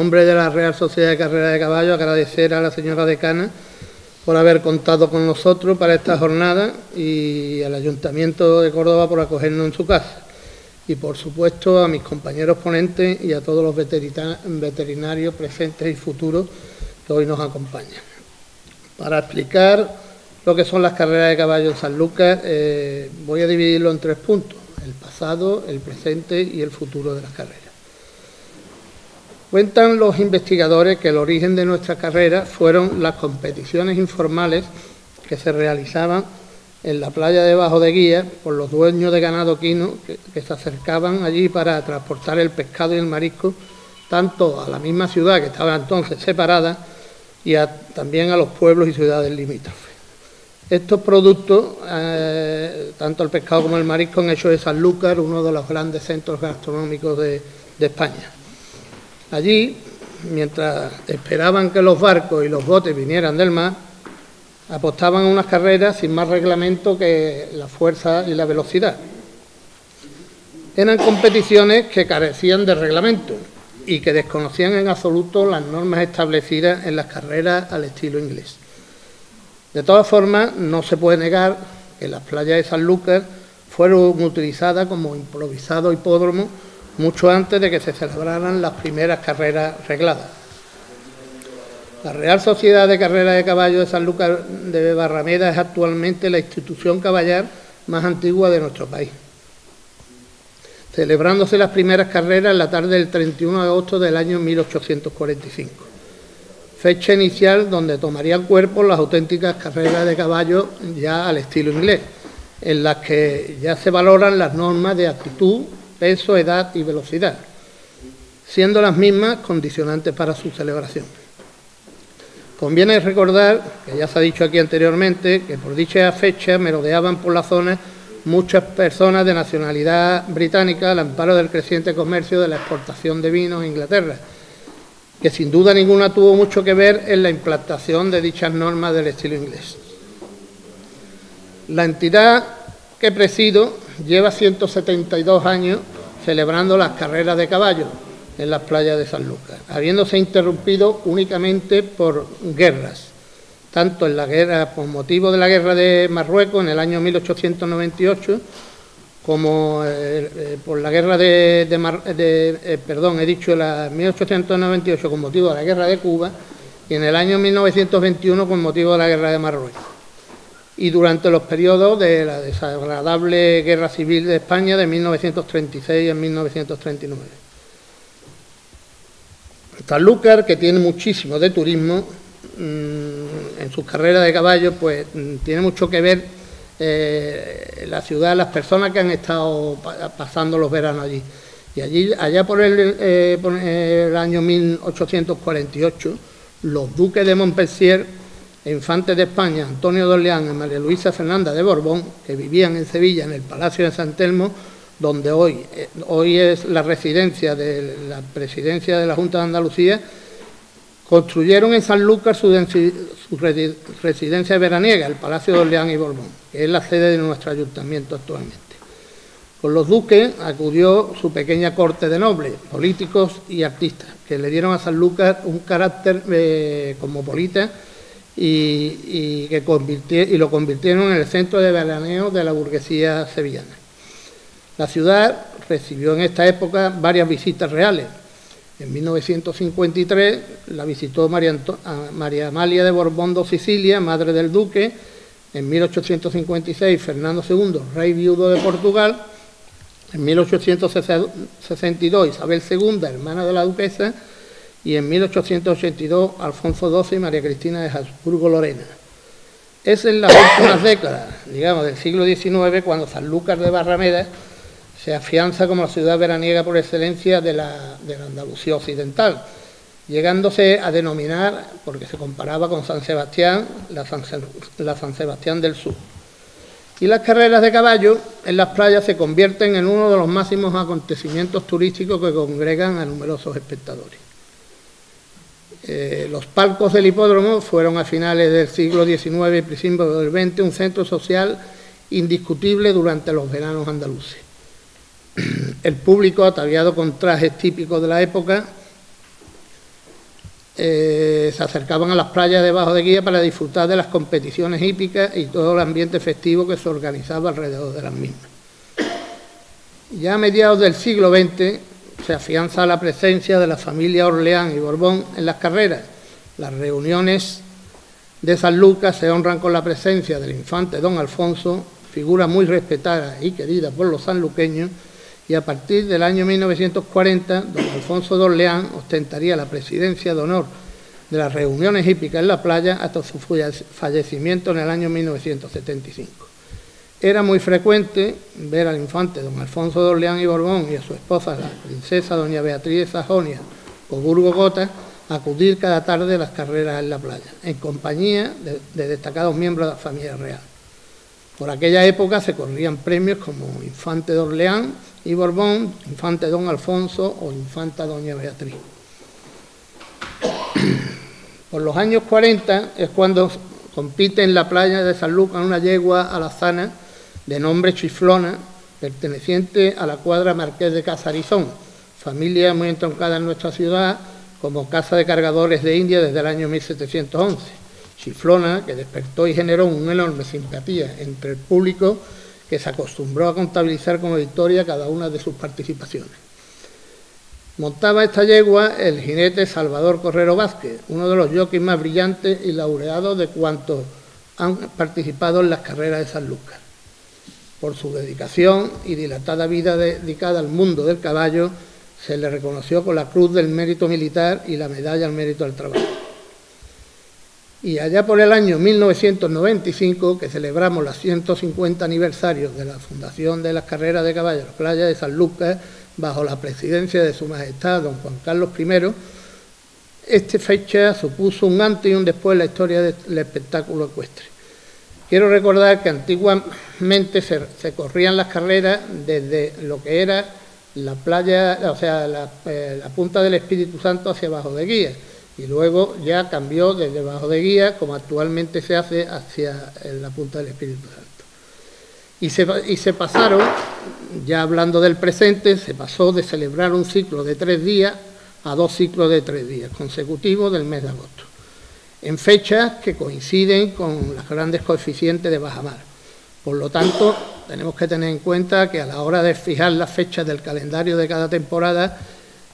Nombre de la Real Sociedad de Carrera de Caballos, agradecer a la señora decana por haber contado con nosotros para esta jornada y al Ayuntamiento de Córdoba por acogernos en su casa. Y por supuesto a mis compañeros ponentes y a todos los veterinarios presentes y futuros que hoy nos acompañan. Para explicar lo que son las carreras de caballos en San Lucas, eh, voy a dividirlo en tres puntos, el pasado, el presente y el futuro de las carreras. Cuentan los investigadores que el origen de nuestra carrera fueron las competiciones informales que se realizaban en la playa de Bajo de Guía por los dueños de ganado quino que, se acercaban allí para transportar el pescado y el marisco tanto a la misma ciudad que estaba entonces separada y también a los pueblos y ciudades limítrofes. Estos productos, eh, tanto el pescado como el marisco, han hecho de Sanlúcar uno de los grandes centros gastronómicos de España. Allí, mientras esperaban que los barcos y los botes vinieran del mar, apostaban a unas carreras sin más reglamento que la fuerza y la velocidad. Eran competiciones que carecían de reglamento y que desconocían en absoluto las normas establecidas en las carreras al estilo inglés. De todas formas, no se puede negar que las playas de San Lucas fueron utilizadas como improvisado hipódromo mucho antes de que se celebraran las primeras carreras regladas. La Real Sociedad de Carreras de Caballos de San Lucas de Barrameda es actualmente la institución caballar más antigua de nuestro país, celebrándose las primeras carreras en la tarde del 31 de agosto del año 1845, fecha inicial donde tomarían cuerpo las auténticas carreras de caballos ya al estilo inglés, en las que ya se valoran las normas de actitud, peso, edad y velocidad, siendo las mismas condicionantes para su celebración. Conviene recordar, que ya se ha dicho aquí anteriormente, que por dicha fecha merodeaban por la zona muchas personas de nacionalidad británica al amparo del creciente comercio de la exportación de vinos a Inglaterra, que sin duda ninguna tuvo mucho que ver en la implantación de dichas normas del estilo inglés. La entidad que presido lleva 172 años celebrando las carreras de caballos en las playas de San Lucas, habiéndose interrumpido únicamente por guerras, tanto en la guerra por motivo de la guerra de Marruecos en el año 1898 como eh, eh, por la guerra de, eh, perdón, he dicho la 1898 con motivo de la guerra de Cuba y en el año 1921 con motivo de la guerra de Marruecos y durante los periodos de la desagradable Guerra Civil de España de 1936 a 1939. Sanlúcar, que tiene muchísimo de turismo, mm, en sus carreras de caballo, pues mm, tiene mucho que ver eh, la ciudad, las personas que han estado pasando los veranos allí. Y allí, allá por el, eh, por el año 1848, los duques de Montpensier infantes de España, Antonio de Orleán y María Luisa Fernanda de Borbón, que vivían en Sevilla, en el Palacio de San Telmo, donde hoy, eh, hoy es la residencia de la presidencia de la Junta de Andalucía, construyeron en San Lucas su, residencia veraniega, el Palacio de Orleán y Borbón, que es la sede de nuestro ayuntamiento actualmente. Con los duques acudió su pequeña corte de nobles, políticos y artistas, que le dieron a San Lucas un carácter eh, cosmopolita y, que lo convirtieron en el centro de veraneo de la burguesía sevillana. La ciudad recibió en esta época varias visitas reales. En 1953 la visitó María, María Amalia de Borbón de Sicilia, madre del duque. En 1856 Fernando II, rey viudo de Portugal. En 1862 Isabel II, hermana de la duquesa y en 1882 Alfonso XII y María Cristina de Habsburgo-Lorena. Es en las últimas décadas, digamos, del siglo XIX, cuando Sanlúcar de Barrameda se afianza como la ciudad veraniega por excelencia de la, Andalucía occidental, llegándose a denominar, porque se comparaba con San Sebastián, la San, la San Sebastián del Sur. Y las carreras de caballo en las playas se convierten en uno de los máximos acontecimientos turísticos que congregan a numerosos espectadores. Eh, los palcos del hipódromo fueron a finales del siglo XIX y principios del XX un centro social indiscutible durante los veranos andaluces. El público, ataviado con trajes típicos de la época, eh, se acercaban a las playas de Bajo de Guía para disfrutar de las competiciones hípicas y todo el ambiente festivo que se organizaba alrededor de las mismas. Ya a mediados del siglo XX se afianza la presencia de la familia Orleán y Borbón en las carreras. Las reuniones de San Lucas se honran con la presencia del infante don Alfonso, figura muy respetada y querida por los sanluqueños, y a partir del año 1940, don Alfonso de Orleán ostentaría la presidencia de honor de las reuniones hípicas en la playa hasta su fallecimiento en el año 1975. Era muy frecuente ver al infante don Alfonso de Orleán y Borbón y a su esposa, la princesa doña Beatriz de Sajonia o Burgo Gota, acudir cada tarde a las carreras en la playa, en compañía de, de destacados miembros de la familia real. Por aquella época se corrían premios como Infante de Orleán y Borbón, Infante Don Alfonso o Infanta Doña Beatriz. Por los años 40 es cuando compite en la playa de San Lucas una yegua alazana de nombre Chiflona, perteneciente a la cuadra Marqués de Casarizón, familia muy entroncada en nuestra ciudad como casa de cargadores de India desde el año 1711 chiflona que despertó y generó una enorme simpatía entre el público que se acostumbró a contabilizar como victoria cada una de sus participaciones. Montaba esta yegua el jinete Salvador Correro Vázquez, uno de los jockeys más brillantes y laureados de cuantos han participado en las carreras de San Lucas. Por su dedicación y dilatada vida dedicada al mundo del caballo, se le reconoció con la Cruz del Mérito Militar y la Medalla al Mérito del Trabajo. Y allá por el año 1995, que celebramos los 150 aniversarios de la fundación de las carreras de caballos Playa de San Lucas, bajo la presidencia de Su Majestad Don Juan Carlos I, esta fecha supuso un antes y un después en la historia del espectáculo ecuestre. Quiero recordar que antiguamente se, corrían las carreras desde lo que era la playa, o sea, la, eh, punta del Espíritu Santo hacia abajo de Guía y luego ya cambió desde bajo de guía, como actualmente se hace, hacia la punta del Espíritu Santo. Y se pasaron, ya hablando del presente, se pasó de celebrar un ciclo de tres días a dos ciclos de tres días consecutivos del mes de agosto, en fechas que coinciden con las grandes coeficientes de bajamar. Por lo tanto, tenemos que tener en cuenta que a la hora de fijar las fechas del calendario de cada temporada,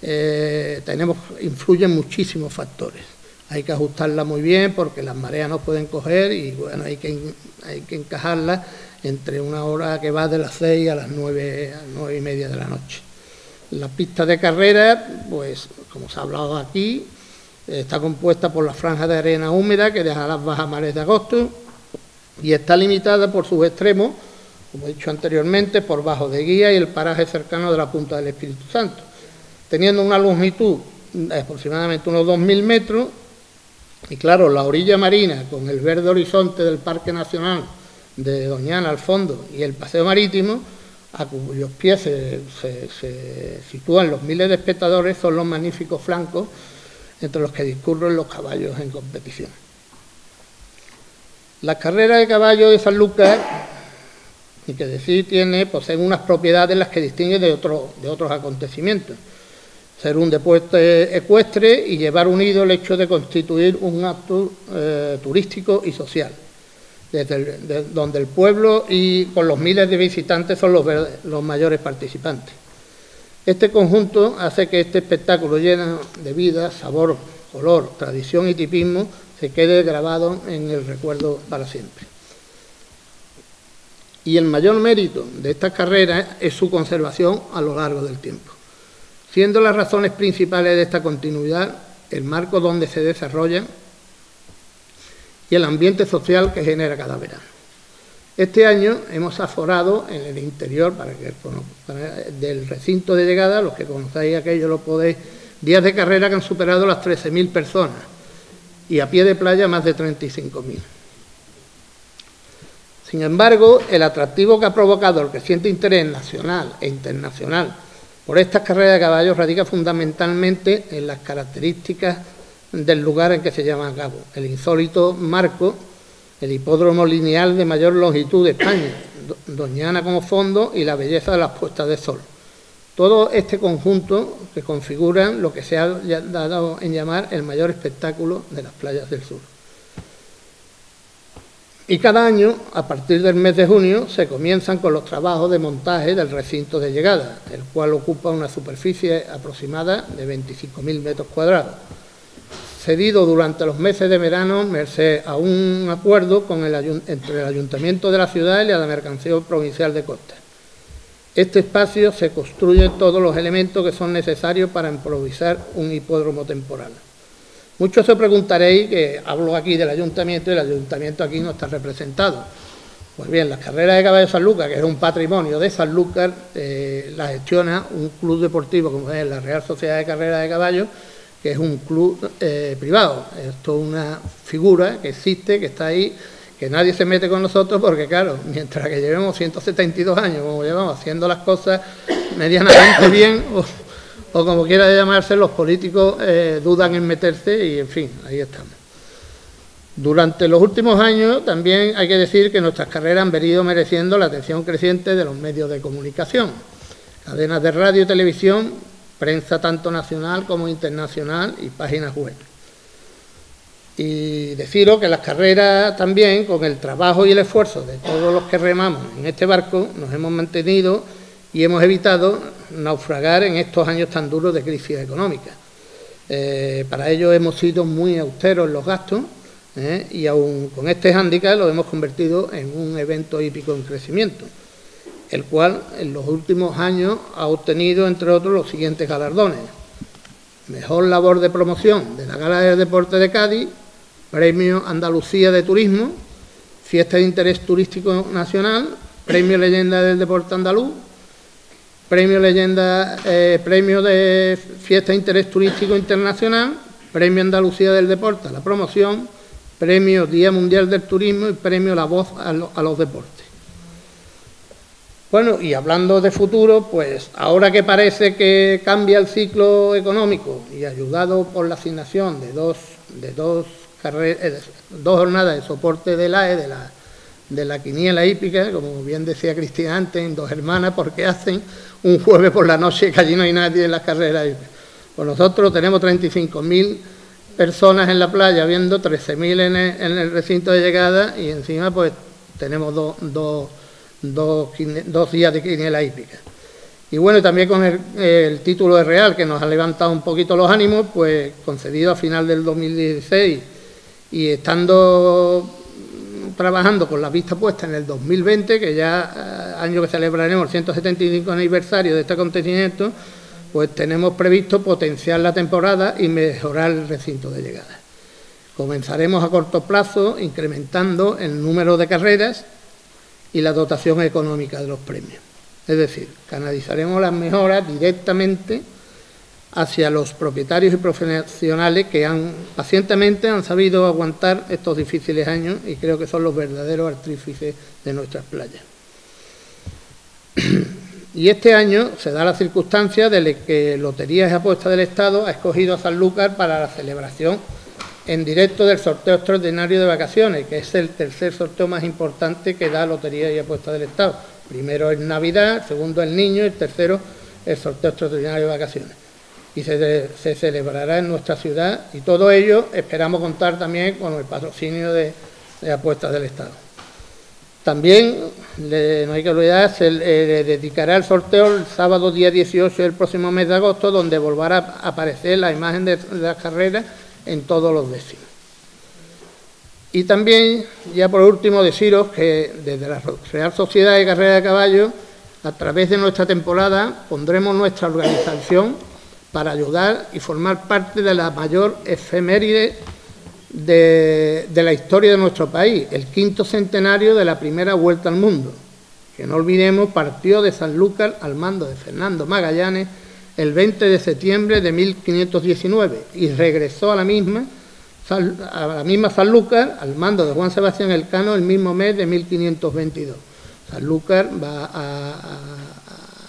eh, tenemos, influyen muchísimos factores. Hay que ajustarla muy bien porque las mareas no pueden coger y bueno, hay que, hay que encajarla entre una hora que va de las 6 a las 9, a y media de la noche. La pista de carrera, pues como se ha hablado aquí, está compuesta por la franja de arena húmeda que deja las bajas mares de agosto y está limitada por sus extremos, como he dicho anteriormente, por bajo de guía y el paraje cercano de la punta del Espíritu Santo. Teniendo una longitud de aproximadamente unos 2.000 metros, y claro, la orilla marina con el verde horizonte del Parque Nacional de Doñana al fondo y el paseo marítimo, a cuyos pies se, se, sitúan los miles de espectadores, son los magníficos flancos entre los que discurren los caballos en competición. Las carreras de caballos de San Lucas, y que decir tiene, poseen unas propiedades las que distinguen de, de otros acontecimientos ser un deporte ecuestre y llevar unido el hecho de constituir un acto eh, turístico y social, desde donde el pueblo y con los miles de visitantes son los, los mayores participantes. Este conjunto hace que este espectáculo lleno de vida, sabor, color, tradición y tipismo se quede grabado en el recuerdo para siempre. Y el mayor mérito de estas carreras es su conservación a lo largo del tiempo siendo las razones principales de esta continuidad el marco donde se desarrollan y el ambiente social que genera cada verano. Este año hemos aforado en el interior para que, del recinto de llegada, los que conocéis aquello lo podéis, días de carrera que han superado las 13.000 personas y a pie de playa más de 35.000. Sin embargo, el atractivo que ha provocado el creciente interés nacional e internacional por estas carreras de caballos radica fundamentalmente en las características del lugar en que se llevan a cabo. El insólito marco, el hipódromo lineal de mayor longitud de España, Doñana como fondo y la belleza de las puestas de sol. Todo este conjunto que configura lo que se ha dado en llamar el mayor espectáculo de las playas del sur. Y cada año, a partir del mes de junio, se comienzan con los trabajos de montaje del recinto de llegada, el cual ocupa una superficie aproximada de 25.000 metros cuadrados, cedido durante los meses de verano merced a un acuerdo con el, entre el Ayuntamiento de la ciudad y la Mercancía Provincial de Costa. Este espacio se construye todos los elementos que son necesarios para improvisar un hipódromo temporal. Muchos se preguntaréis que hablo aquí del ayuntamiento y el ayuntamiento aquí no está representado. Pues bien, las carreras de caballo de Sanlúcar, que es un patrimonio de Sanlúcar, eh, la gestiona un club deportivo como es la Real Sociedad de Carreras de Caballos, que es un club eh, privado. Esto es una figura que existe, que está ahí, que nadie se mete con nosotros porque, claro, mientras que llevemos 172 años, como llevamos haciendo las cosas medianamente bien, o como quiera llamarse, los políticos eh, dudan en meterse y, en fin, ahí estamos. Durante los últimos años también hay que decir que nuestras carreras han venido mereciendo la atención creciente de los medios de comunicación, cadenas de radio y televisión, prensa tanto nacional como internacional y páginas web. Y deciros que las carreras también, con el trabajo y el esfuerzo de todos los que remamos en este barco, nos hemos mantenido y hemos evitado naufragar en estos años tan duros de crisis económica. Eh, para ello hemos sido muy austeros en los gastos eh, y aún con este hándicap lo hemos convertido en un evento hípico en crecimiento, el cual en los últimos años ha obtenido, entre otros, los siguientes galardones. Mejor labor de promoción de la Gala del Deporte de Cádiz, Premio Andalucía de Turismo, Fiesta de Interés Turístico Nacional, Premio Leyenda del Deporte Andaluz, Premio Leyenda, eh, Premio de Fiesta de Interés Turístico Internacional, Premio Andalucía del Deporte a la promoción, Premio Día Mundial del Turismo y Premio La Voz a, los deportes. Bueno, y hablando de futuro, pues ahora que parece que cambia el ciclo económico y ayudado por la asignación de dos, de dos, eh, dos jornadas de soporte del AE, de la, de la quiniela hípica, como bien decía Cristina antes, en dos hermanas, porque hacen un jueves por la noche que allí no hay nadie en las carreras. Pues nosotros tenemos 35.000 personas en la playa, viendo 13.000 en, en, el recinto de llegada y encima pues tenemos dos, días de quiniela hípica. Y bueno, también con el, título de Real, que nos ha levantado un poquito los ánimos, pues concedido a final del 2016 y estando trabajando con la vista puesta en el 2020, que ya eh, año que celebraremos el 175 aniversario de este acontecimiento, pues tenemos previsto potenciar la temporada y mejorar el recinto de llegada. Comenzaremos a corto plazo incrementando el número de carreras y la dotación económica de los premios. Es decir, canalizaremos las mejoras directamente hacia los propietarios y profesionales que han pacientemente han sabido aguantar estos difíciles años y creo que son los verdaderos artífices de nuestras playas. Y este año se da la circunstancia de que Loterías y Apuestas del Estado ha escogido a Sanlúcar para la celebración en directo del sorteo extraordinario de vacaciones, que es el tercer sorteo más importante que da Loterías y Apuestas del Estado. Primero es Navidad, segundo el Niño y el tercero el sorteo extraordinario de vacaciones y se, celebrará en nuestra ciudad y todo ello esperamos contar también con el patrocinio de, apuestas del Estado. También, no hay que olvidar, se le dedicará el sorteo el sábado día 18 del próximo mes de agosto, donde volverá a aparecer la imagen de, de las carreras en todos los décimos. Y también, ya por último, deciros que desde la Real Sociedad de Carrera de Caballo, a través de nuestra temporada, pondremos nuestra organización para ayudar y formar parte de la mayor efeméride de, la historia de nuestro país, el quinto centenario de la primera vuelta al mundo, que no olvidemos partió de Sanlúcar al mando de Fernando Magallanes el 20 de septiembre de 1519 y regresó a la misma a la misma Sanlúcar al mando de Juan Sebastián Elcano el mismo mes de 1522. Sanlúcar va a,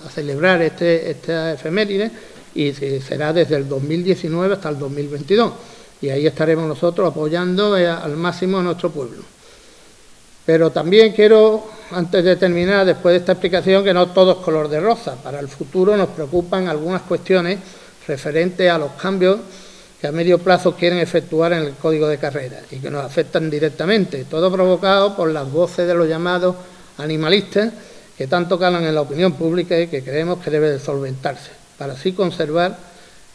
a celebrar este, esta efeméride y será desde el 2019 hasta el 2022. Y ahí estaremos nosotros apoyando eh, al máximo a nuestro pueblo. Pero también quiero, antes de terminar, después de esta explicación, que no todo es color de rosa. Para el futuro nos preocupan algunas cuestiones referentes a los cambios que a medio plazo quieren efectuar en el código de carrera y que nos afectan directamente. Todo provocado por las voces de los llamados animalistas que tanto calan en la opinión pública y que creemos que debe de solventarse, para así conservar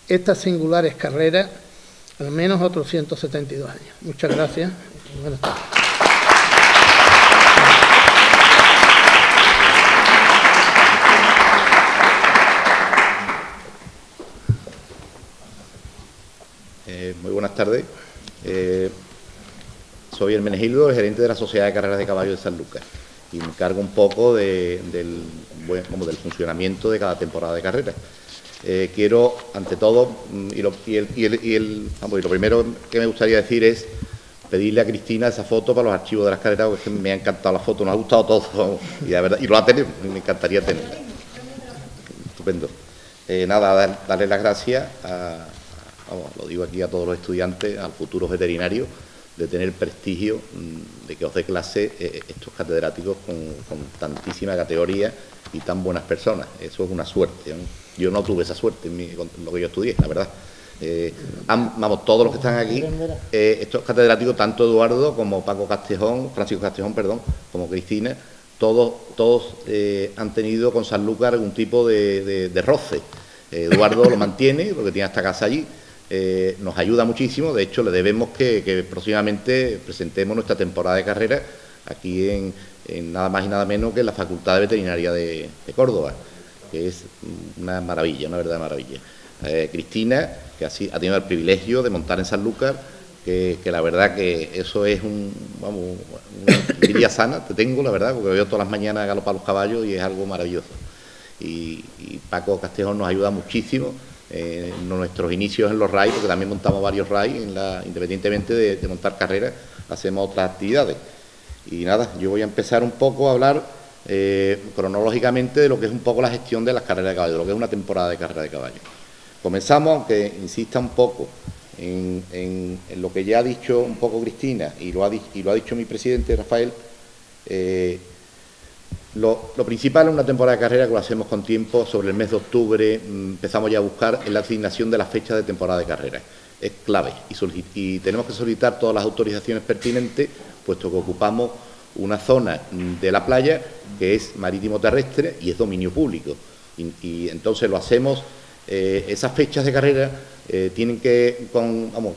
estas singulares carreras al menos otros 172 años. Muchas gracias. Buenas tardes. Eh, soy el Menegildo, el gerente de la Sociedad de Carreras de Caballo de San Lucas y me encargo un poco del, como del funcionamiento de cada temporada de carrera. Eh, quiero, ante todo, y lo, primero que me gustaría decir es pedirle a Cristina esa foto para los archivos de las carreras, porque me ha encantado la foto, nos ha gustado todo, y, la verdad, y lo ha tenido, me encantaría tenerla. Estupendo. nada, darle las gracias a, lo digo aquí a todos los estudiantes, al futuro veterinario, de tener prestigio, mm, de que os dé clase eh, eh, estos catedráticos con, tantísima categoría y tan buenas personas. Eso es una suerte. Yo no tuve esa suerte en, lo que yo estudié, la verdad. Eh, vamos, todos los que están aquí, estos catedráticos, tanto Eduardo como Paco Castejón, Francisco Castejón, perdón, como Cristina, todos, todos han tenido con Sanlúcar algún tipo de, de roce. Eduardo lo mantiene, porque tiene esta casa allí, eh, nos ayuda muchísimo. De hecho, le debemos que, próximamente presentemos nuestra temporada de carrera aquí en, nada más y nada menos que en la Facultad de Veterinaria de, Córdoba, que es una maravilla, una verdadera maravilla. Eh, Cristina, que así ha tenido el privilegio de montar en Sanlúcar, que, que la verdad que eso es un, vamos, una sana, te tengo, la verdad, porque veo todas las mañanas galopar los caballos y es algo maravilloso. Y, y Paco Castejón nos ayuda muchísimo nuestros inicios en los RAI, porque también montamos varios RAI, en la, independientemente de, montar carreras, hacemos otras actividades. Y nada, yo voy a empezar un poco a hablar eh, cronológicamente de lo que es un poco la gestión de las carreras de caballo, lo que es una temporada de carrera de caballo. Comenzamos, aunque insista un poco en, lo que ya ha dicho un poco Cristina y lo ha, y lo ha dicho mi presidente Rafael, eh, lo, principal en una temporada de carrera que lo hacemos con tiempo, sobre el mes de octubre mm, empezamos ya a buscar la asignación de las fechas de temporada de carrera. Es clave y, tenemos que solicitar todas las autorizaciones pertinentes, puesto que ocupamos una zona mm, de la playa que es marítimo terrestre y es dominio público. Y, entonces lo hacemos, eh, esas fechas de carrera eh, tienen, que,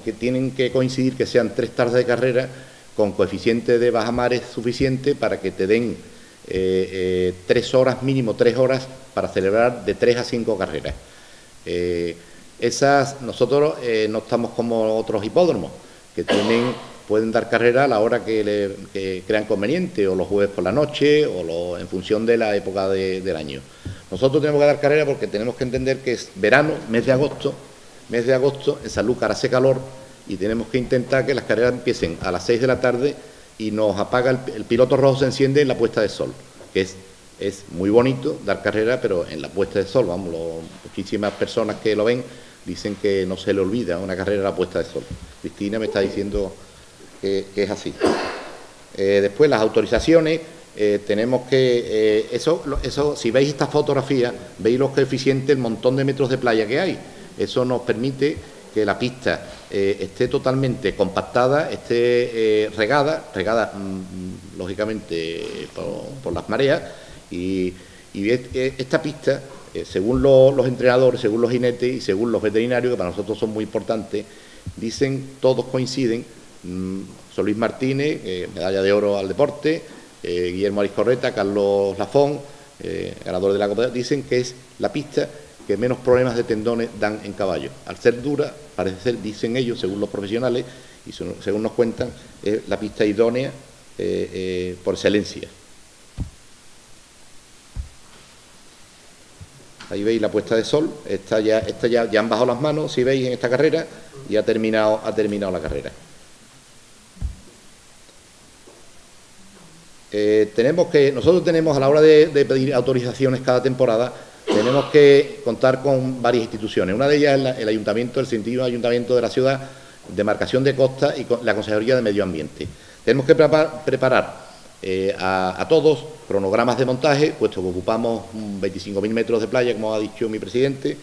que tienen que coincidir que sean tres tardes de carrera con coeficiente de bajamares suficiente para que te den eh, eh, tres horas, mínimo tres horas, para celebrar de tres a cinco carreras. Eh, esas, nosotros no estamos como otros hipódromos, que tienen, pueden dar carrera a la hora que, le, crean conveniente, o los jueves por la noche, o en función de la época del año. Nosotros tenemos que dar carrera porque tenemos que entender que es verano, mes de agosto, mes de agosto, en Sanlúcar hace calor, y tenemos que intentar que las carreras empiecen a las seis de la tarde y nos apaga el, piloto rojo se enciende en la puesta de sol, que es, es muy bonito dar carrera, pero en la puesta de sol, vamos, muchísimas personas que lo ven dicen que no se le olvida una carrera en la puesta de sol. Cristina me está diciendo que, es así. Eh, después las autorizaciones, eh, tenemos que, eh, eso, eso, si veis esta fotografía, veis los coeficientes, el montón de metros de playa que hay. Eso nos permite que la pista eh, esté totalmente compactada, esté eh, regada, regada mm, mm, lógicamente por, las mareas, y, esta pista, eh, según los entrenadores, según los jinetes y según los veterinarios, que para nosotros son muy importantes, dicen, todos coinciden, mm, José Luis Martínez, medalla de oro al deporte, Guillermo Ariscorreta, Carlos Lafón, ganador de la Copa, dicen que es la pista que menos problemas de tendones dan en caballo. Al ser dura, parece ser, dicen ellos, según los profesionales, y según nos cuentan, es la pista idónea eh, eh, por excelencia. Ahí veis la puesta de sol, esta ya, esta ya, ya han bajado las manos, si veis en esta carrera, y ha terminado, ha terminado la carrera. Eh, tenemos que, nosotros tenemos a la hora de pedir autorizaciones cada temporada, tenemos que contar con varias instituciones. Una de ellas es el ayuntamiento, el sentido ayuntamiento de la ciudad, demarcación de costa y la Consejería de Medio Ambiente. Tenemos que preparar a, todos cronogramas de montaje, puesto que ocupamos 25.000 metros de playa, como ha dicho mi presidente.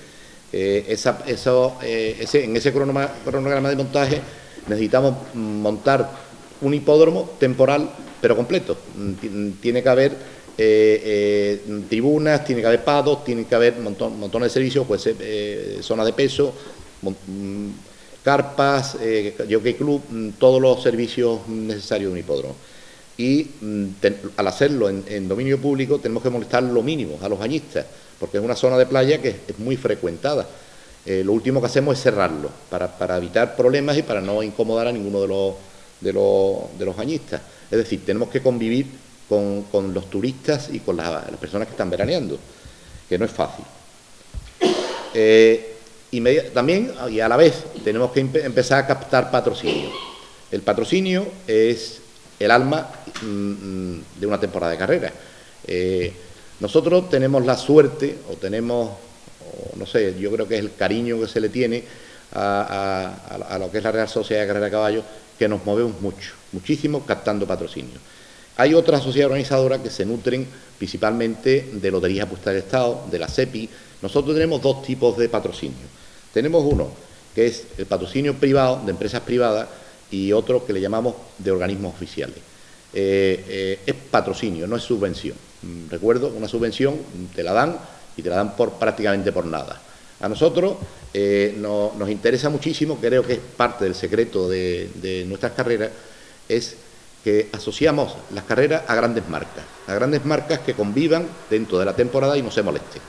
esa, eso, ese, en ese cronograma de montaje necesitamos montar un hipódromo temporal, pero completo. Tiene que haber eh, eh, tribunas, tiene que haber pados, tiene que haber montón, montones de servicios, pues eh, zona de peso, mm, carpas, jockey club, mm, todos los servicios necesarios de un hipódromo. Y mm, al hacerlo en, dominio público tenemos que molestar lo mínimo a los bañistas, porque es una zona de playa que es, muy frecuentada. lo último que hacemos es cerrarlo, para, evitar problemas y para no incomodar a ninguno de los, de los, de los bañistas. Es decir, tenemos que convivir con, los turistas y con las personas que están veraneando, que no es fácil. Eh, también, y a la vez, tenemos que empezar a captar patrocinio. El patrocinio es el alma mm, mm, de una temporada de carrera. Eh, nosotros tenemos la suerte, o tenemos, no sé, yo creo que es el cariño que se le tiene a, a, lo que es la Real Sociedad de Carrera de Caballo, que nos movemos mucho, muchísimo captando patrocinio. Hay otras sociedades organizadoras que se nutren principalmente de loterías apuestas del Estado, de la CEPI. Nosotros tenemos dos tipos de patrocinio. Tenemos uno que es el patrocinio privado de empresas privadas y otro que le llamamos de organismos oficiales. Eh, eh, es patrocinio, no es subvención. Mm, recuerdo, una subvención te la dan y te la dan por prácticamente por nada. A nosotros eh, nos interesa muchísimo, creo que es parte del secreto de, de nuestras carreras, es que asociamos las carreras a grandes marcas, a grandes marcas que convivan dentro de la temporada y no se molesten.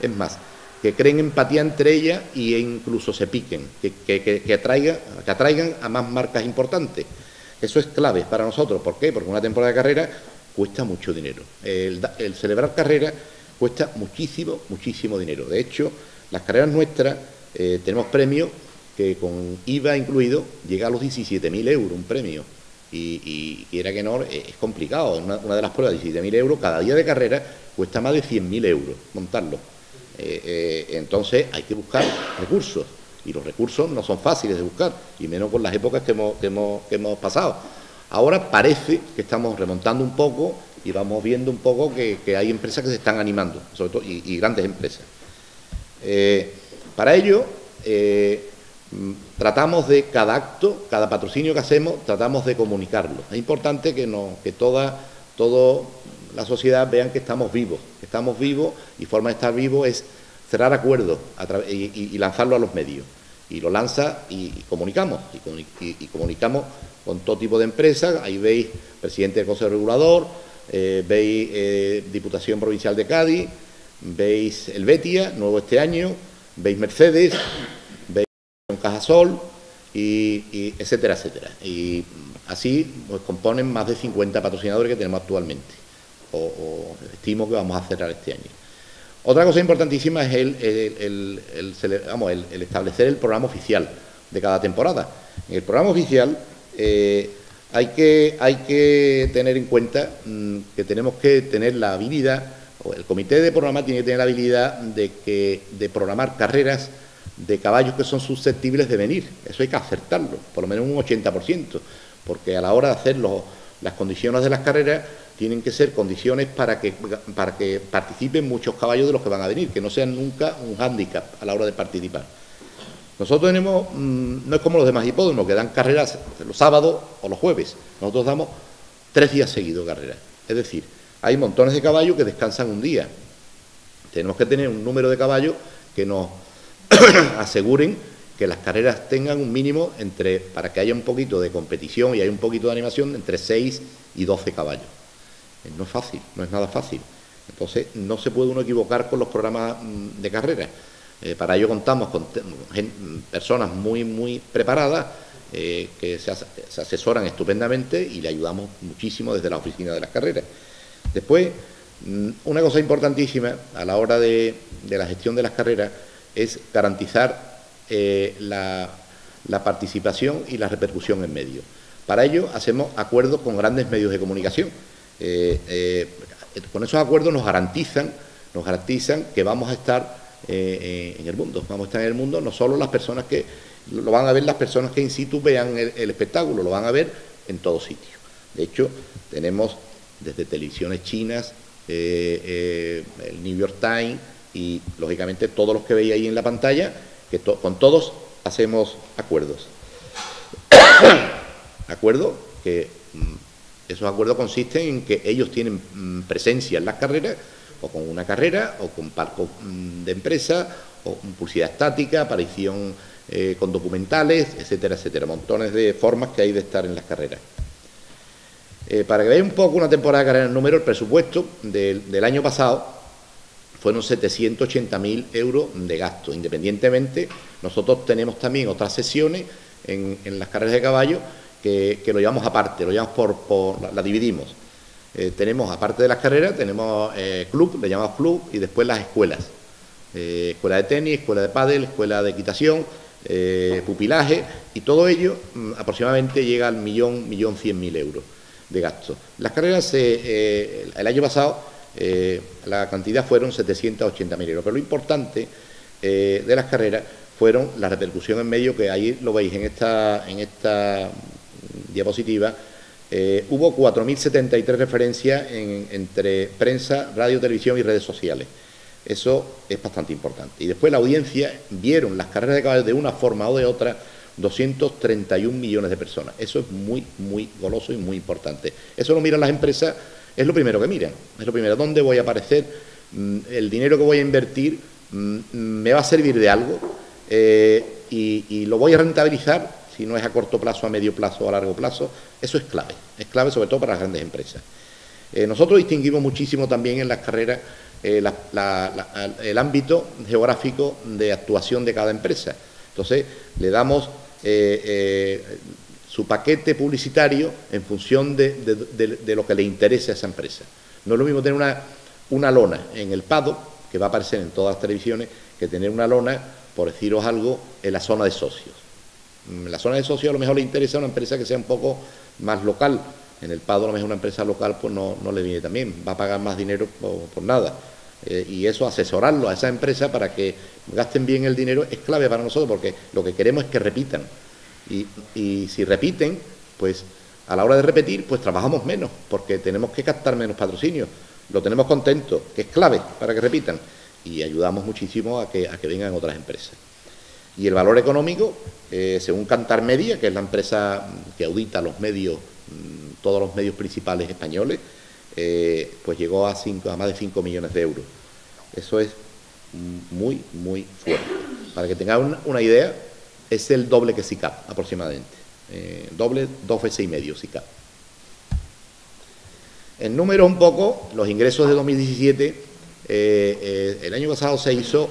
Es más, que creen empatía entre ellas e incluso se piquen, que, que, atraigan, que atraigan a más marcas importantes. Eso es clave para nosotros. ¿Por qué? Porque una temporada de carrera cuesta mucho dinero. El, celebrar carreras cuesta muchísimo, muchísimo dinero. De hecho, las carreras nuestras eh, tenemos premios que con IVA incluido llega a los 17.000 euros un premio y, y era que no, es complicado. Una, de las pruebas, 17.000 euros, cada día de carrera cuesta más de 100.000 euros montarlo. Eh, eh, entonces hay que buscar recursos y los recursos no son fáciles de buscar, y menos con las épocas que hemos, que hemos, pasado. Ahora parece que estamos remontando un poco y vamos viendo un poco que, hay empresas que se están animando, sobre todo, y, grandes empresas. Eh, para ello, tratamos de cada acto, cada patrocinio que hacemos, tratamos de comunicarlo. Es importante que, que toda, la sociedad vean que estamos vivos, que estamos vivos y forma de estar vivo es cerrar acuerdos y, lanzarlo a los medios. Y lo lanza y, comunicamos, y, comunicamos con todo tipo de empresas. Ahí veis presidente del Consejo Regulador, eh, veis eh, Diputación Provincial de Cádiz, veis el Betia, nuevo este año, veis Mercedes, Cajasol, y, y, etcétera, etcétera. Y así pues, componen más de 50 patrocinadores que tenemos actualmente, o, estimo que vamos a cerrar este año. Otra cosa importantísima es el, el, establecer el programa oficial de cada temporada. En el programa oficial eh, hay, que, hay que tener en cuenta mm, que tenemos que tener la habilidad, o el comité de programa tiene que tener la habilidad de, que, de programar carreras de caballos que son susceptibles de venir. Eso hay que acertarlo, por lo menos un 80%, porque a la hora de hacer las condiciones de las carreras tienen que ser condiciones para que, para que participen muchos caballos de los que van a venir, que no sean nunca un hándicap a la hora de participar. Nosotros tenemos, mm, no es como los demás hipódromos, que dan carreras los sábados o los jueves. Nosotros damos tres días seguidos carreras. Es decir, hay montones de caballos que descansan un día. Tenemos que tener un número de caballos que nos aseguren que las carreras tengan un mínimo entre, para que haya un poquito de competición y haya un poquito de animación, entre 6 y 12 caballos. Eh, no es fácil, no es nada fácil. Entonces, no se puede uno equivocar con los programas mm, de carreras. Eh, para ello contamos con personas muy, muy preparadas eh, que se, asesoran estupendamente y le ayudamos muchísimo desde la oficina de las carreras. Después, mm, una cosa importantísima a la hora de la gestión de las carreras es garantizar eh, la, participación y la repercusión en medios. Para ello hacemos acuerdos con grandes medios de comunicación. Eh, eh, con esos acuerdos nos garantizan, nos garantizan que vamos a estar en el mundo. Vamos a estar en el mundo no solo las personas que lo van a ver las personas que in situ vean el, espectáculo, lo van a ver en todo sitio. De hecho, tenemos desde televisiones chinas, el New York Times y, lógicamente, todos los que veis ahí en la pantalla, que con todos hacemos acuerdos. ¿Acuerdo? Que mm, esos acuerdos consisten en que ellos tienen mm, presencia en las carreras, o con una carrera, o con parcos mm, de empresa, o publicidad estática, aparición eh, con documentales, etcétera, etcétera. Montones de formas que hay de estar en las carreras. Eh, para que veáis un poco una temporada de carrera en número, el presupuesto del, año pasado fueron 780.000 euros de gasto. Independientemente, nosotros tenemos también otras sesiones en, las carreras de caballo que, lo llevamos aparte, lo llevamos por, la, dividimos. Eh, tenemos, aparte de las carreras, tenemos club, le llamamos club, y después las escuelas. escuela de tenis, escuela de pádel, escuela de equitación, eh, pupilaje, y todo ello mm, aproximadamente llega al millón, millón cien mil euros de gasto. Las carreras, eh, el año pasado, eh, la cantidad fueron 780.000 euros, pero lo importante de las carreras fueron la repercusión en medio, que ahí lo veis en esta, en esta diapositiva, hubo 4.073 referencias entre prensa, radio, televisión y redes sociales. Eso es bastante importante. Y después la audiencia vieron las carreras de caballos de una forma o de otra 231 millones de personas. Eso es muy, muy goloso y muy importante. Eso lo miran las empresas, es lo primero que miran. Es lo primero, ¿dónde voy a aparecer? Mm, el dinero que voy a invertir mm, me va a servir de algo eh, y, lo voy a rentabilizar, si no es a corto plazo, a medio plazo o a largo plazo. Eso es clave. Es clave sobre todo para las grandes empresas. Eh, nosotros distinguimos muchísimo también en las carreras eh, el ámbito geográfico de actuación de cada empresa. Entonces, le damos su paquete publicitario en función de, lo que le interesa a esa empresa. No es lo mismo tener una, lona en el Pado, que va a aparecer en todas las televisiones, que tener una lona, por deciros algo, en la zona de socios. En mm, la zona de socios a lo mejor le interesa una empresa que sea un poco más local. En el Pado, a lo mejor una empresa local pues no, le viene también, va a pagar más dinero por nada. Eh, y eso, asesorarlo a esa empresa para que gasten bien el dinero es clave para nosotros porque lo que queremos es que repitan. Y, si repiten, pues a la hora de repetir, pues trabajamos menos porque tenemos que captar menos patrocinio. Lo tenemos contento, que es clave para que repitan. Y ayudamos muchísimo a que, a que vengan otras empresas. Y el valor económico, eh, según Cantar Media, que es la empresa que audita los medios, mm, todos los medios principales españoles, eh, pues llegó a, cinco, a más de 5 millones de euros. Eso es muy, muy fuerte. Para que tengan una, idea, es el doble que SICAP aproximadamente. Eh, doble, dos veces y medio SICAP. En número un poco, los ingresos de 2017, eh, el año pasado se hizo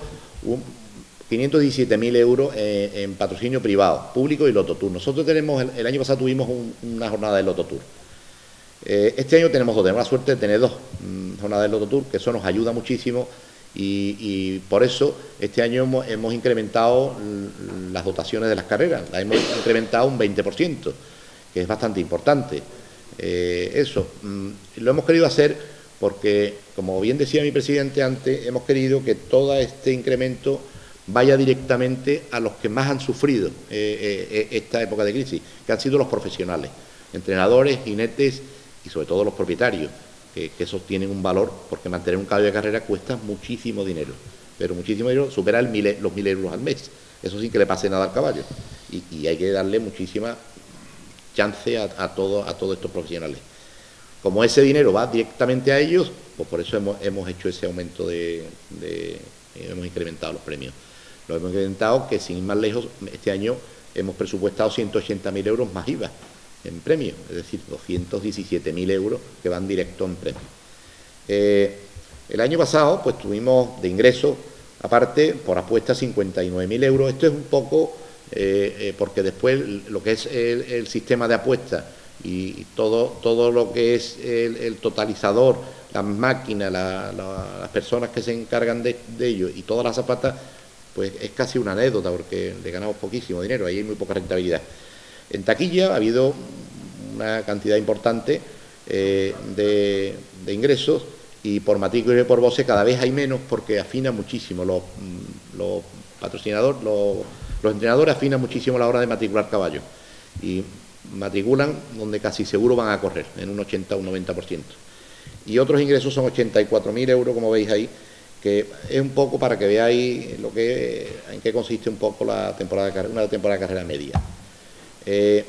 517.000 euros en patrocinio privado, público y Lototour. Nosotros tenemos, el, año pasado tuvimos una jornada de Lototour. Eh, este año tenemos dos, tenemos la suerte de tener dos mm, jornadas de Loto Tour, que eso nos ayuda muchísimo y, por eso este año hemos, incrementado las dotaciones de las carreras, las hemos incrementado un 20%, que es bastante importante. Eh, eso, mm, lo hemos querido hacer porque, como bien decía mi presidente antes, hemos querido que todo este incremento vaya directamente a los que más han sufrido eh, esta época de crisis, que han sido los profesionales, entrenadores, jinetes, y sobre todo los propietarios, que, que esos tienen un valor, porque mantener un caballo de carrera cuesta muchísimo dinero, pero muchísimo dinero, supera el los mil euros al mes, eso sin que le pase nada al caballo, y, hay que darle muchísima chance a, a, todo, a todos estos profesionales. Como ese dinero va directamente a ellos, pues por eso hemos, hecho ese aumento de, de, hemos incrementado los premios. Lo hemos incrementado que sin ir más lejos, este año hemos presupuestado 180.000 euros más IVA en premio, es decir, 217.000 euros que van directo en premio. Eh, el año pasado, pues tuvimos de ingreso, aparte, por apuesta 59.000 euros. Esto es un poco eh, eh, porque después lo que es el, sistema de apuestas y todo, todo lo que es el, totalizador, las máquinas, las personas que se encargan de, de ello y todas las zapatas, pues es casi una anécdota porque le ganamos poquísimo dinero, ahí hay muy poca rentabilidad. En taquilla ha habido una cantidad importante eh, de, ingresos y por matrícula y por voce cada vez hay menos porque afina muchísimo. Los, mm, patrocinadores, los, entrenadores afinan muchísimo la hora de matricular caballos y matriculan donde casi seguro van a correr, en un 80 o un 90%. y otros ingresos son 84.000 euros, como veis ahí, que es un poco para que veáis lo que, en qué consiste un poco la temporada una temporada de carrera media. Eh,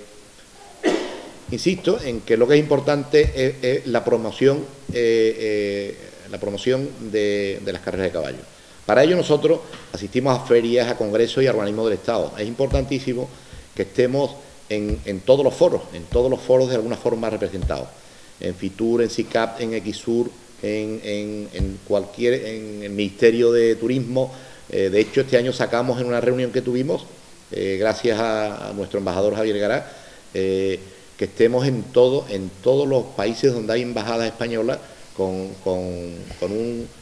insisto en que lo que es importante es, la promoción, eh, eh, la promoción de, las carreras de caballo. Para ello nosotros asistimos a ferias, a congresos y a organismos del Estado. Es importantísimo que estemos en, todos los foros, en todos los foros de alguna forma representados. En FITUR, en SICAP, en XUR, en, cualquier, en el Ministerio de Turismo. De hecho, este año sacamos en una reunión que tuvimos, eh, gracias a, nuestro embajador Javier Gará, eh, que estemos en, todo, en todos los países donde hay embajadas españolas con, con, un,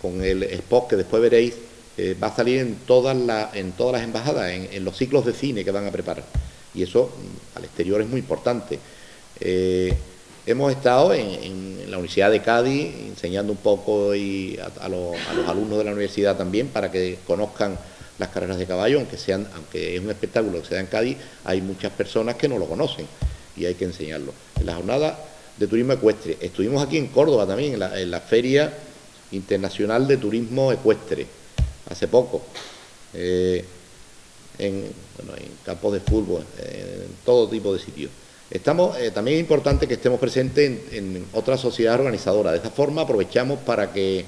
con, el spot que después veréis, va a salir en todas, en todas las embajadas, en, los ciclos de cine que van a preparar. Y eso mm, al exterior es muy importante. Hemos estado en, la Universidad de Cádiz enseñando un poco y a, los, alumnos de la universidad también para que conozcan las carreras de caballo, aunque sean, aunque es un espectáculo que se da en Cádiz, hay muchas personas que no lo conocen y hay que enseñarlo. En la jornada de turismo ecuestre, estuvimos aquí en Córdoba también, en la, Feria Internacional de Turismo Ecuestre, hace poco, eh, en, en campos de fútbol, en todo tipo de sitios. Estamos, eh, también es importante que estemos presentes en, otras sociedades organizadoras. De esta forma aprovechamos para que,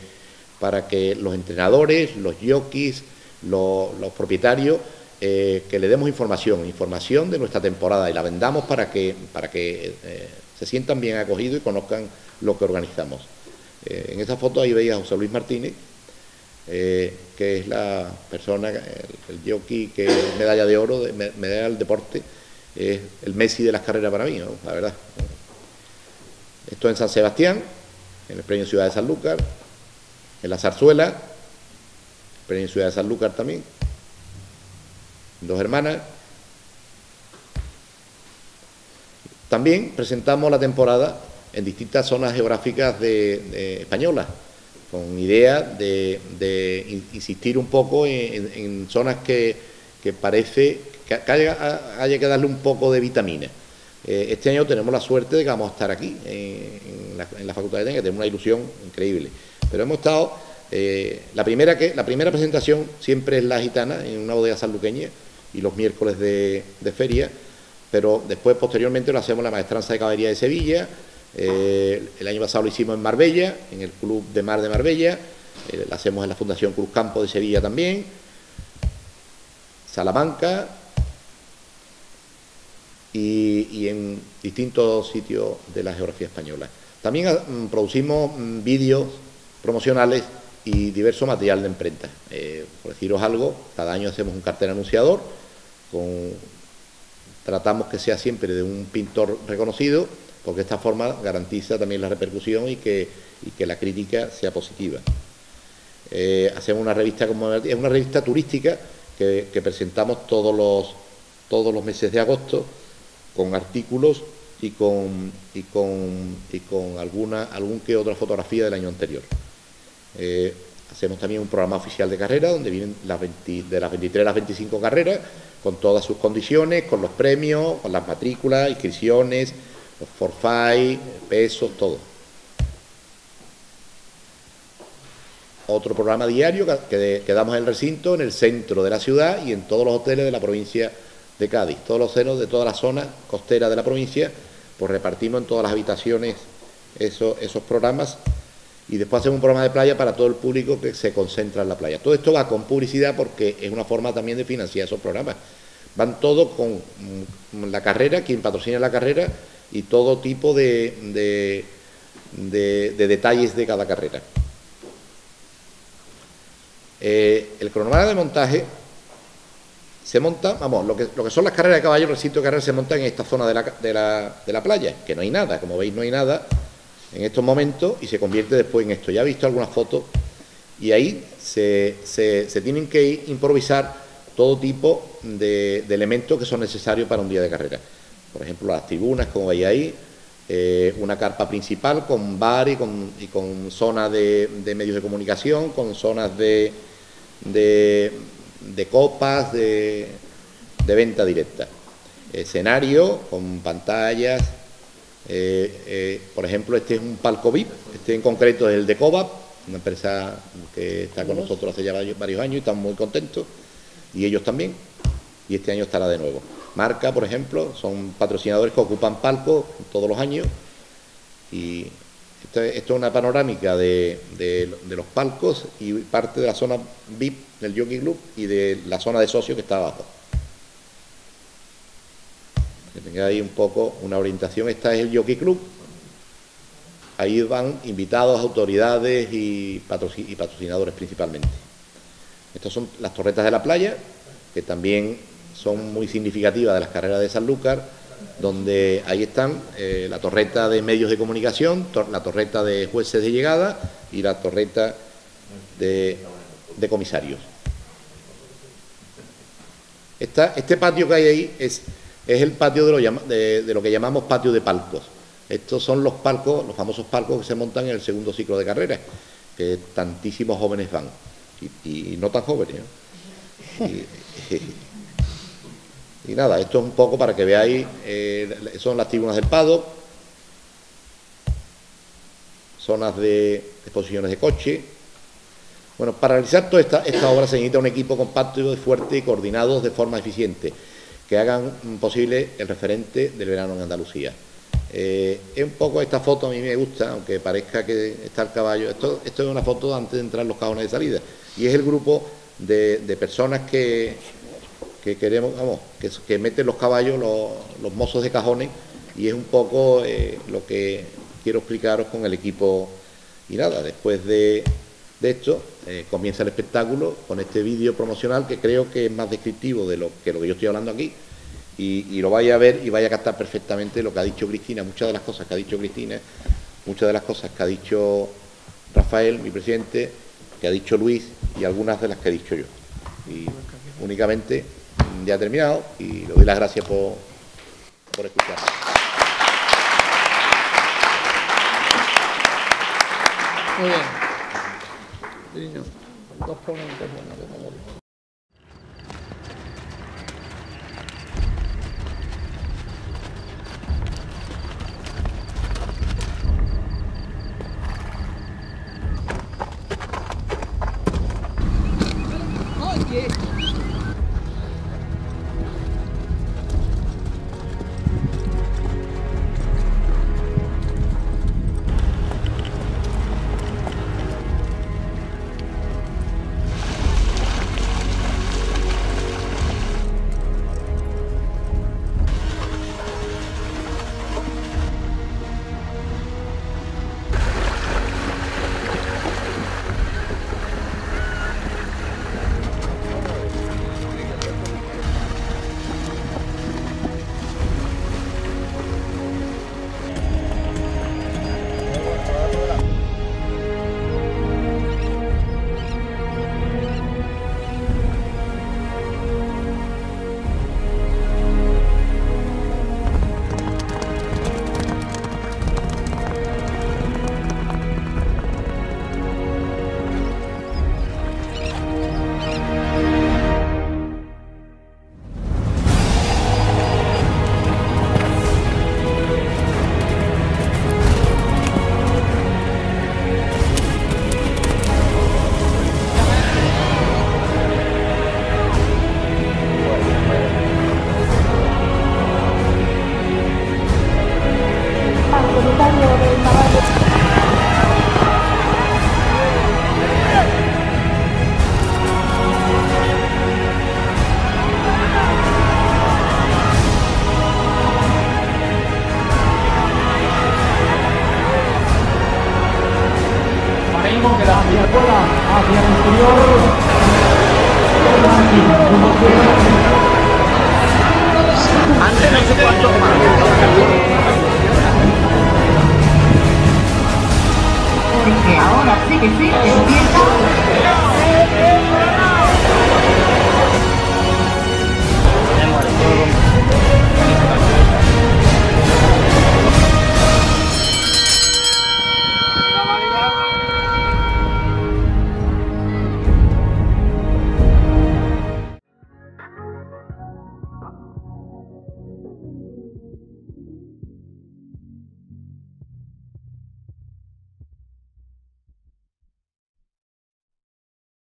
para que los entrenadores, los jockeys, los, propietarios, eh, que le demos información, información de nuestra temporada y la vendamos para que, para que eh, se sientan bien acogidos y conozcan lo que organizamos. en esta foto ahí veis a José Luis Martínez, que es la persona, el, jockey que medalla de oro, de, medalla del deporte, es el Messi de las carreras para mí, la verdad. Esto en San Sebastián, en el Premio Ciudad de San Sanlúcar, en la Zarzuela, el Premio Ciudad de San Sanlúcar también, dos hermanas. También presentamos la temporada en distintas zonas geográficas de, españolas, con idea de, insistir un poco en, zonas que, que parece que haya, que darle un poco de vitamina. Eh, este año tenemos la suerte de que vamos a estar aquí, en, la, Facultad de Técnica, tenemos una ilusión increíble. Pero hemos estado, eh, la, primera que, la primera presentación siempre es la gitana, en una bodega sanluqueña, y los miércoles de, feria, pero después, posteriormente, lo hacemos en la Maestranza de Caballería de Sevilla, eh, el año pasado lo hicimos en Marbella, en el Club de Mar de Marbella, lo hacemos en la Fundación Cruz Campo de Sevilla también, Salamanca, y, en distintos sitios de la geografía española. También ah, mm, producimos mm, vídeos promocionales y diverso material de imprenta. Eh, por deciros algo, cada año hacemos un cartel anunciador, tratamos que sea siempre de un pintor reconocido, porque de esta forma garantiza también la repercusión y que, la crítica sea positiva. Eh, hacemos una revista como es una revista turística que, que presentamos todos los, todos los meses de agosto con artículos y con, y con, y con alguna, algún que otra fotografía del año anterior. Eh, hacemos también un programa oficial de carrera donde vienen las de las 23 a las 25 carreras con todas sus condiciones, con los premios, con las matrículas, inscripciones, los forfait, pesos, todo. Otro programa diario que, damos en el recinto, en el centro de la ciudad y en todos los hoteles de la provincia de Cádiz. Todos los cenos de toda la zona costera de la provincia, pues repartimos en todas las habitaciones esos programas y después hacemos un programa de playa para todo el público que se concentra en la playa. Todo esto va con publicidad porque es una forma también de financiar esos programas. Van todos con mm, la carrera, quien patrocina la carrera y todo tipo de, de, detalles de cada carrera. Eh, el cronograma de montaje se monta, vamos, lo que, lo que son las carreras de caballo, el recinto de carreras se monta en esta zona de la, de, la, de la playa, que no hay nada, como veis no hay nada en estos momentos y se convierte después en esto. Ya he visto algunas fotos y ahí se, se, tienen que improvisar todo tipo de, elementos que son necesarios para un día de carrera. Por ejemplo, las tribunas, como veis ahí, eh, una carpa principal con bar y con, y con zonas de, medios de comunicación, con zonas de, de de copas de, venta directa. Escenario con pantallas por ejemplo, este es un palco VIP, este en concreto es el de COVAP, una empresa que está con nosotros hace ya varios años y estamos muy contentos, y ellos también, y este año estará de nuevo. Marca, por ejemplo, son patrocinadores que ocupan palcos todos los años, y esto, es una panorámica de, los palcos y parte de la zona VIP del Jockey Club y de la zona de socios que está abajo. Que ahí un poco una orientación. Esta es el Jockey Club, Ahí van invitados, autoridades y, patrocinadores principalmente. Estas son las torretas de la playa, que también son muy significativas de las carreras de Sanlúcar, donde ahí están eh, la torreta de medios de comunicación, la torreta de jueces de llegada y la torreta de, comisarios. este patio que hay ahí es, el patio de lo que llamamos patio de palcos. Estos son los palcos, los famosos palcos que se montan en el segundo ciclo de carrera, que tantísimos jóvenes van, y, no tan jóvenes. Y, nada, esto es un poco para que veáis, eh, son las tribunas del Pado, zonas de exposiciones de coche. Bueno, para realizar toda esta, esta obra se necesita un equipo compacto, fuerte y coordinado de forma eficiente, que hagan posible el referente del verano en Andalucía. Eh, es un poco esta foto a mí me gusta, aunque parezca que está el caballo. Esto, es una foto antes de entrar en los cajones de salida. Y es el grupo de, personas que, queremos, vamos, que, meten los caballos, los, mozos de cajones, y es un poco eh, lo que quiero explicaros con el equipo. Y nada, después de, esto eh, comienza el espectáculo con este vídeo promocional que creo que es más descriptivo de lo que yo estoy hablando aquí y, lo vaya a ver y vaya a captar perfectamente lo que ha dicho Cristina, muchas de las cosas que ha dicho Cristina, muchas de las cosas que ha dicho Rafael, mi presidente, que ha dicho Luis y algunas de las que he dicho yo. Y únicamente ya terminado y le doy las gracias por, por escuchar. Muy bien. Dos ponentes, Porque ahora sí que sí